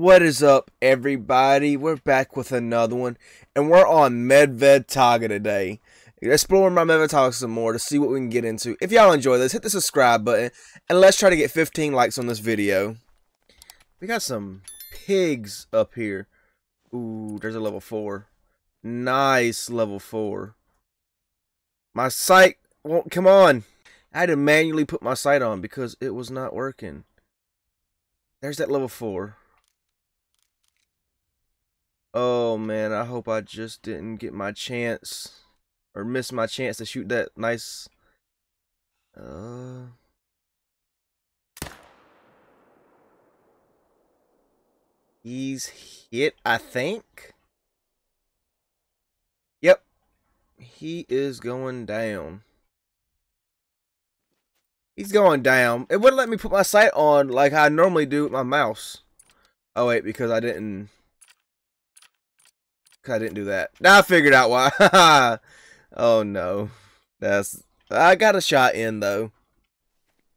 What is up, everybody? We're back with another one, and we're on Medved Taiga today. Exploring my Medved Taiga some more to see what we can get into. If y'all enjoy this, hit the subscribe button, and let's try to get 15 likes on this video. We got some pigs up here. Ooh, there's a level 4. Nice level 4. My sight won't come on. I had to manually put my sight on because it was not working. There's that level 4. Oh man, I hope I just didn't get my chance or miss my chance to shoot that nice uh He's hit, I think. Yep. He is going down. He's going down. It wouldn't let me put my sight on like I normally do with my mouse. Oh wait, because I didn't I didn't do that. Now I figured out why. oh no. That's I got a shot in though.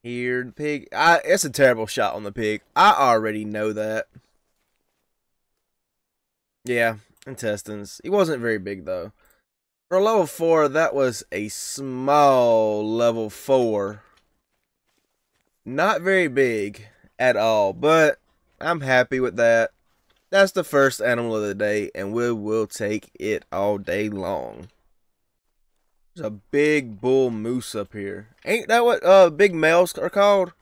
Here the pig. I it's a terrible shot on the pig. I already know that. Yeah, intestines. He wasn't very big though. For level 4, that was a small level 4. Not very big at all, but I'm happy with that. That's the first animal of the day, and we will take it all day long. There's a big bull moose up here. Ain't that what uh big males are called?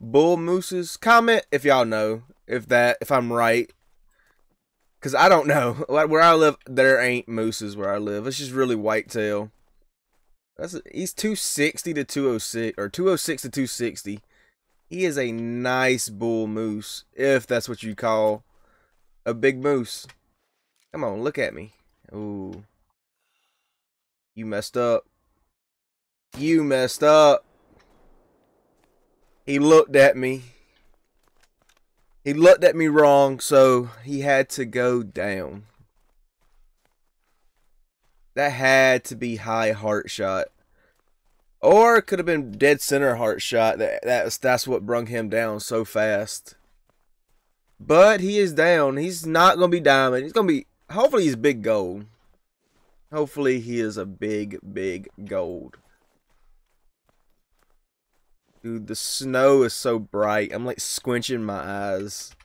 Bull mooses. Comment if y'all know if that if I'm right. Cause I don't know. Where I live, there ain't mooses where I live. It's just really whitetail. That's he's 260 to 206 or 206 to 260. He is a nice bull moose, if that's what you call a big moose. Come on, look at me. Ooh. You messed up. You messed up. He looked at me. He looked at me wrong, so he had to go down. That had to be high heart shot. Or it could have been dead center heart shot. That that's that's what brung him down so fast. But he is down. He's not going to be diamond. He's going to be, hopefully he's big gold. Hopefully he is a big, big gold. Dude, the snow is so bright. I'm like squinching my eyes.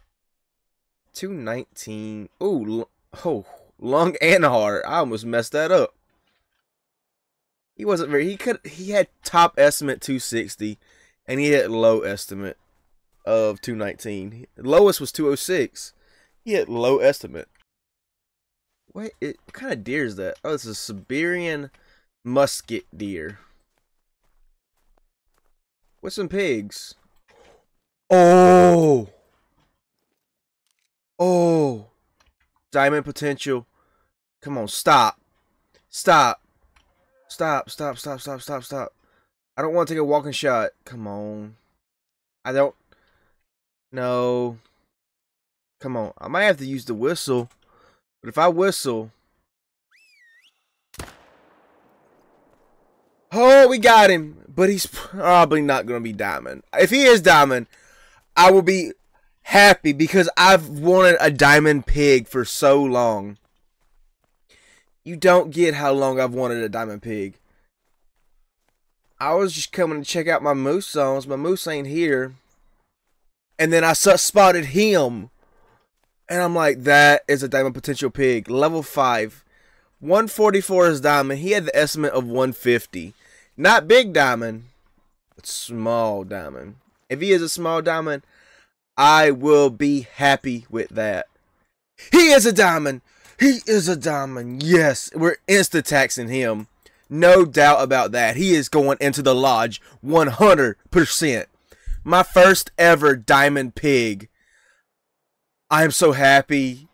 219. Ooh, oh, long and hard. I almost messed that up. He wasn't very, he could, he had top estimate 260 and he had low estimate of 219. Lowest was 206. He had low estimate. What, it, what kind of deer is that? Oh, it's a Siberian musket deer. With some pigs. Oh! Oh! Diamond potential. Come on, stop. Stop. Stop, stop, stop, stop, stop, stop. I don't want to take a walking shot. Come on. I don't no. Come on. I might have to use the whistle. But if I whistle... Oh, we got him. But he's probably not going to be diamond. If he is diamond, I will be happy because I've wanted a diamond pig for so long. You don't get how long I've wanted a diamond pig. I was just coming to check out my moose zones. My moose ain't here and then I spotted him, and I'm like, that is a diamond potential pig, level five, 144 is diamond. He had the estimate of 150, not big diamond, but small diamond. If he is a small diamond, I will be happy with that. He is a diamond. He is a diamond. Yes, we're insta taxing him. No doubt about that. He is going into the lodge 100% my first ever diamond pig. I am so happy.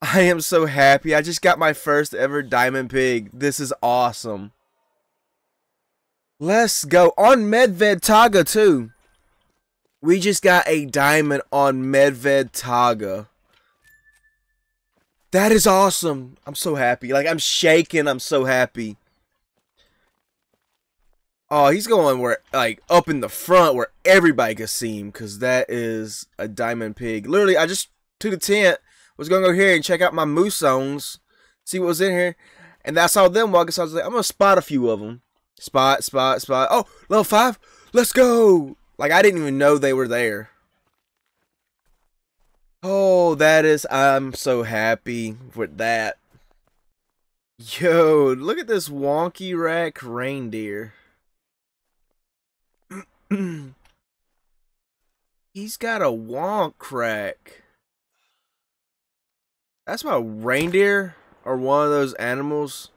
I am so happy. I just got my first ever diamond pig. This is awesome. Let's go. On Medved Taiga, too. We just got a diamond on Medved Taiga. That is awesome. I'm so happy. Like, I'm shaking. I'm so happy. Oh, he's going where like up in the front where everybody can see him because that is a diamond pig. Literally, I just to the tent was gonna go here and check out my moose zones, see what was in here, and I saw them walking. So I was like, I'm gonna spot a few of them. Spot, spot, spot. Oh, level five. Let's go. Like I didn't even know they were there. Oh, that is. I'm so happy with that. Yo, look at this wonky rack reindeer. He's got a wonk crack. That's why reindeer are one of those animals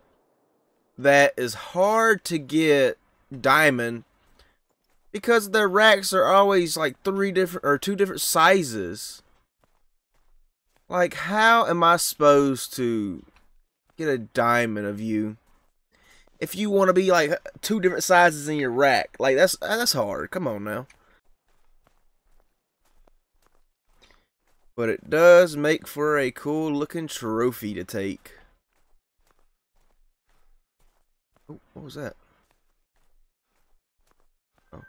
that is hard to get diamond because their racks are always like three different or two different sizes. Like, how am I supposed to get a diamond of you if you want to be like two different sizes in your rack? Like, that's that's hard. Come on now. But it does make for a cool looking trophy to take. Oh, what was that? Oh,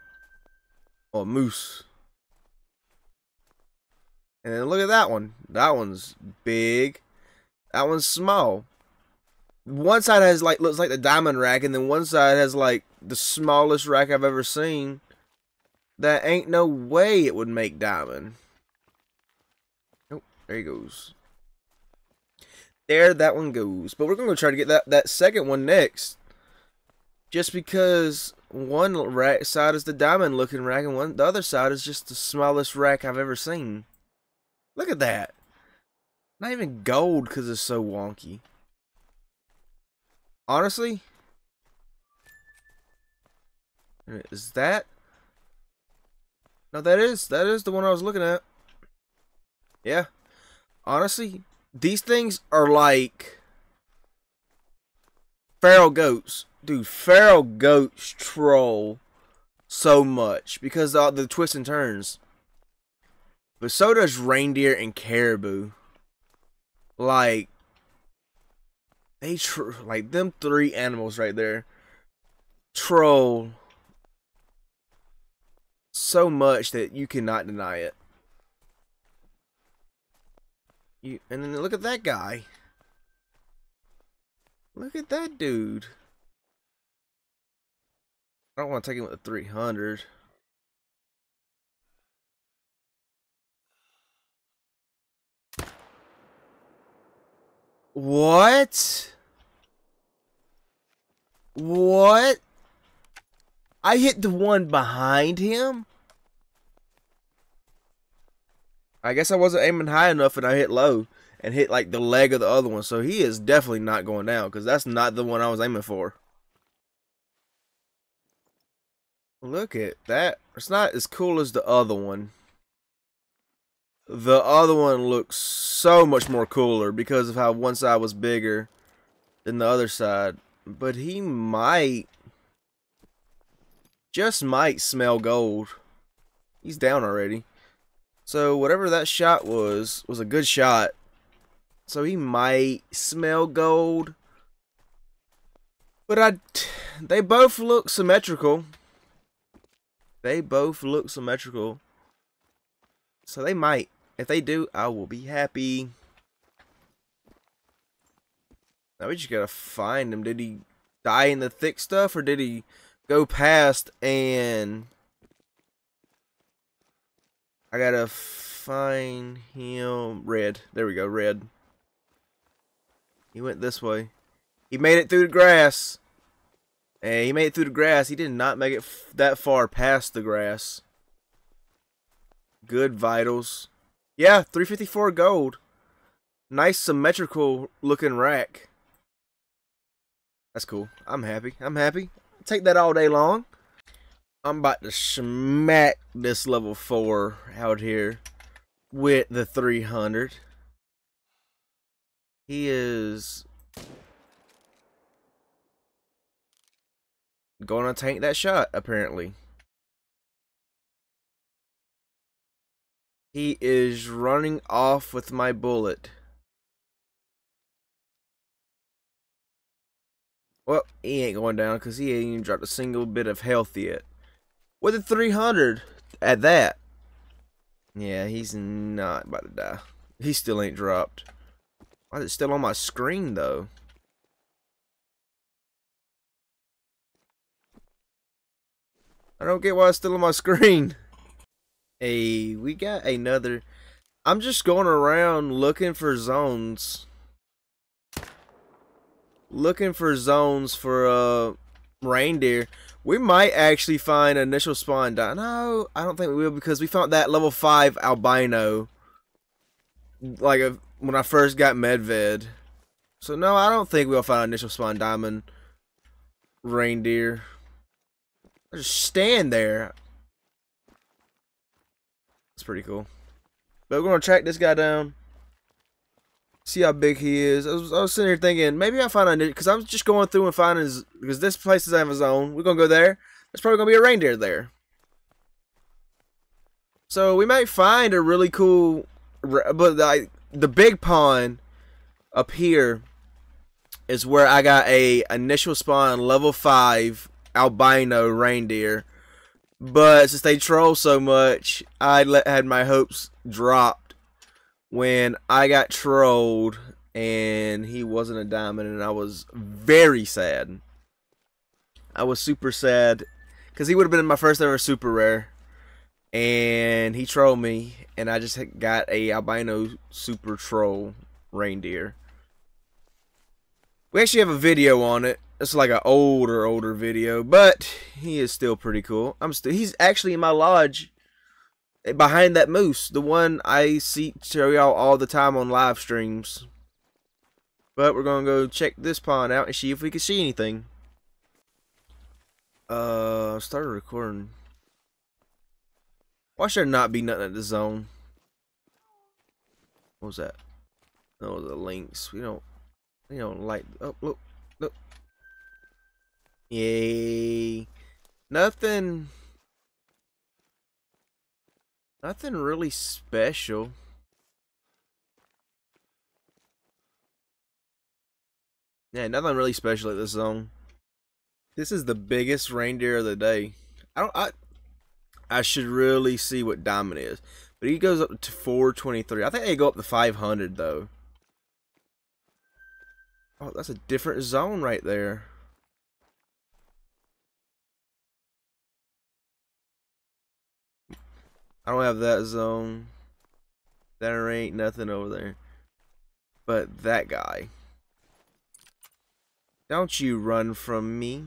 oh moose. And look at that one. That one's big. That one's small. One side has like looks like the diamond rack, and then one side has like the smallest rack I've ever seen. That ain't no way it would make diamond. Oh, There he goes. There that one goes. But we're to try to get that, that second one next. Just because one rack side is the diamond looking rack and one the other side is just the smallest rack I've ever seen. Look at that. Not even gold because it's so wonky. Honestly, is that? No, that is that is the one I was looking at. Yeah, honestly, these things are like feral goats. Dude, feral goats troll so much because of the twists and turns. But so does reindeer and caribou. Like, they tr like them three animals right there troll so much that you cannot deny it. You, and then look at that guy. Look at that dude. I don't want to take him with a 300. What? What? I hit the one behind him? I guess I wasn't aiming high enough and I hit low and hit like the leg of the other one. So he is definitely not going down because that's not the one I was aiming for. Look at that. It's not as cool as the other one. The other one looks so much more cooler because of how one side was bigger than the other side. But he might, just might smell gold. He's down already. So whatever that shot was, was a good shot. So he might smell gold. But I, they both look symmetrical. They both look symmetrical. So they might. If they do, I will be happy. Now we just gotta find him. Did he die in the thick stuff or did he go past and I gotta find him. Red. There we go, red. He went this way. He made it through the grass. And he made it through the grass. He did not make it that far past the grass. Good vitals. Yeah, 354 gold. Nice symmetrical looking rack. That's cool. I'm happy. I'm happy. Take that all day long. I'm about to smack this level 4 out here with the 300. He is going to tank that shot, apparently. He is running off with my bullet. Well, he ain't going down because he ain't even dropped a single bit of health yet. With a 300 at that. Yeah, he's not about to die. He still ain't dropped. Why is it still on my screen, though? I don't get why it's still on my screen. Hey, we got another... I'm just going around looking for zones looking for zones for uh reindeer. We might actually find initial spawn. No, I don't think we will because we found that level five albino. Like a, uh, when I first got Medved. So no, I don't think we'll find initial spawn diamond reindeer. I just stand there. That's pretty cool. But we're gonna track this guy down see how big he is. I was, I was sitting here thinking maybe I'll find a because I'm just going through and finding his because this place is Amazon. We're gonna go there. There's probably gonna be a reindeer there. So we might find a really cool, but the, the big pond up here is where I got a initial spawn level five albino reindeer. But since they troll so much, I let, had my hopes drop when I got trolled and he wasn't a diamond, and I was very sad. I was super sad because he would have been my first ever super rare, and he trolled me, and I just got a albino super troll reindeer. We actually have a video on it. It's like an older, older video, but he is still pretty cool. I'm still he's actually in my lodge behind that moose, the one I see show y'all all the time on live streams. But we're gonna go check this pond out and see if we can see anything. Uh, started recording. Why should there not be nothing at the zone? What was that? No, the lynx. We don't. We don't like. Oh, look, look. Yay! Nothing. Nothing really special. Yeah, nothing really special at this zone. This is the biggest reindeer of the day. I don't I I should really see what diamond is. But he goes up to 423. I think they go up to 500 though. Oh, that's a different zone right there. I don't have that zone. There ain't nothing over there. But that guy. Don't you run from me.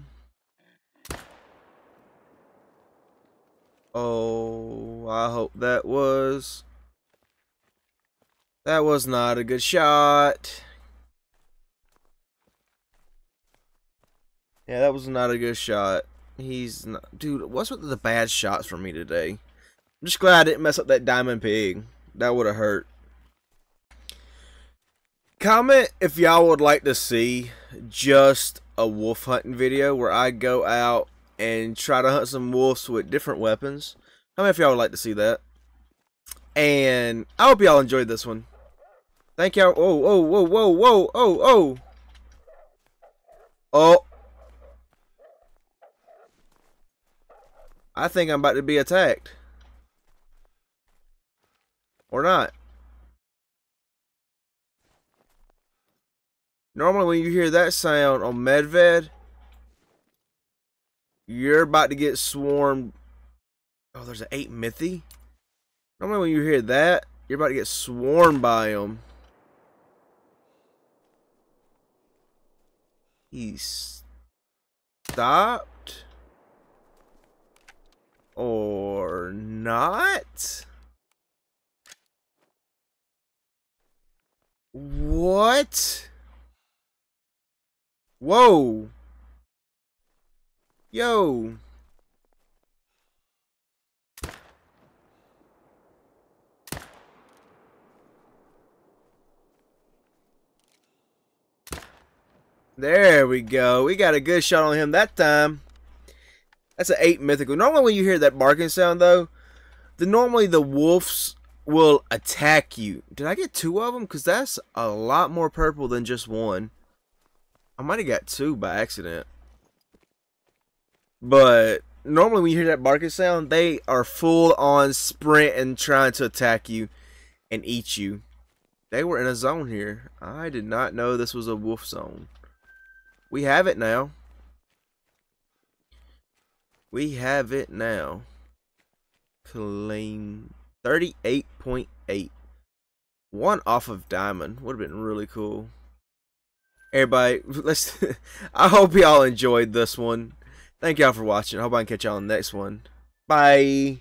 Oh, I hope that was... That was not a good shot. Yeah, that was not a good shot. He's not... Dude, what's with the bad shots for me today? I'm just glad I didn't mess up that diamond pig. That would have hurt. Comment if y'all would like to see just a wolf hunting video where I go out and try to hunt some wolves with different weapons. Comment if y'all would like to see that. And I hope y'all enjoyed this one. Thank y'all. Oh, oh, whoa, whoa, whoa, oh, oh. Oh. I think I'm about to be attacked. Or not. Normally when you hear that sound on Medved, you're about to get swarmed. Oh, there's an 8 Mithy? Normally when you hear that, you're about to get swarmed by them. He's stopped? Or not? What? Whoa. Yo. There we go. We got a good shot on him that time. That's an 8 mythical. Normally when you hear that barking sound, though, the normally the wolves will attack you. Did I get two of them? Because that's a lot more purple than just one. I might have got two by accident. But normally when you hear that barking sound, they are full on sprint and trying to attack you and eat you. They were in a zone here. I did not know this was a wolf zone. We have it now. We have it now. Claim 38.8. One off of diamond. Would have been really cool. Everybody, let's. I hope y'all enjoyed this one. Thank y'all for watching. I hope I can catch y'all on the next one. Bye.